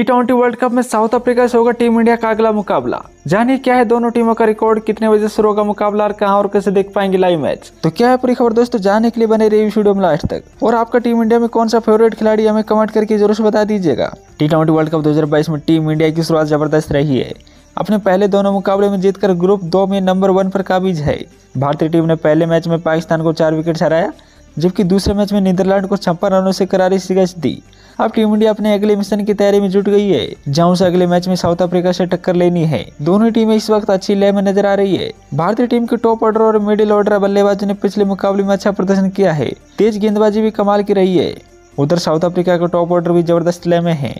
T twenty world cup में South Africa से होगा टीम इंडिया का अगला मुकाबला। जानिए क्या है दोनों टीमों का रिकॉर्ड कितने बजे शुरू होगा मुकाबला और कहाँ और कैसे देख पाएँगे लाइव मैच तो क्या है पूरी खबर दोस्तों? जानने के लिए बने रही वीडियो में लास्ट तक। और आपका टीम इंडिया में कौन सा फेवरेट खिलाड़ी हमें कमेंट करके ज़रूर से बता दीजिएगा। टी ट्वेंटी वर्ल्ड कप दो हज़ार बाईस में टीम इंडिया की शुरुआत ज़बरदस्त रही है। अपने पहले दोनों मुकाबले में जीतकर ग्रुप दो में नंबर वन पर काबिज है। भारतीय टीम ने पहले मैच में पाकिस्तान को चार विकेट हराया। जबकि दूसरे मैच में नीदरलैंड को छप्पन रनों से करारी शिकस्त दी। अब टीम इंडिया अपने अगले मिशन की तैयारी में जुट गई है। जहाँ उसे अगले मैच में साउथ अफ्रीका से टक्कर लेनी है। दोनों टीमें इस वक्त अच्छी लय में नज़र आ रही है। भारतीय टीम के टॉप ऑर्डर और मिडिल ऑर्डर बल्लेबाजों ने पिछले मुकाबले में अच्छा प्रदर्शन किया है। तेज गेंदबाजी भी कमाल की रही है। उधर साउथ अफ्रीका का टॉप ऑर्डर भी ज़बरदस्त लय में है।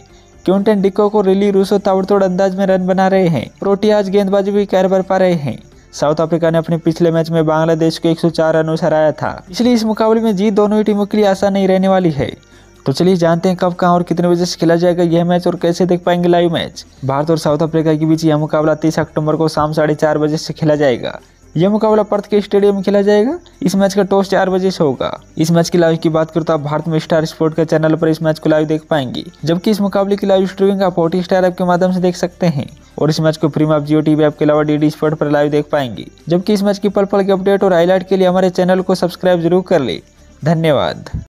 क्यूंटन डिको को रिली रूसो ताबड़तोड़ अंदाज में रन बना रहे हैं। प्रोटियाज गेंदबाजी भी कैर बर पा रहे हैं। साउथ अफ्रीका ने अपने पिछले मैच में बांग्लादेश को 104 रनों से हराया था। इसलिए इस मुकाबले में जीत दोनों ही टीमों के लिए आसान नहीं रहने वाली है। तो चलिए जानते हैं कब, कहाँ और कितने बजे से खेला जाएगा यह मैच और कैसे देख पाएँगे लाइव मैच। भारत और साउथ अफ्रीका के बीच यह मुकाबला तीस अक्टूबर को शाम साढ़े चार बजे से खेला जाएगा। यह मुकाबला पर्थ के स्टेडियम में खेला जाएगा। इस मैच का टॉस चार बजे से होगा। इस मैच की लाइव की बात करूँ तो आप भारत में स्टार स्पोर्ट के चैनल पर इस मैच को लाइव देख पाएँगे। जबकि इस मुकाबले की लाइव स्ट्रीमिंग आप फोर्टी स्टार ऐप के माध्यम से देख सकते हैं। और इस मैच को फ्री में आप जियो टीवी ऐप के अलावा डीडी स्पोर्ट पर लाइव देख पाएँगे। जबकि इस मैच की पल पल के अपडेट और हाईलाइट के लिए हमारे चैनल को सब्सक्राइब ज़रूर कर ले। धन्यवाद।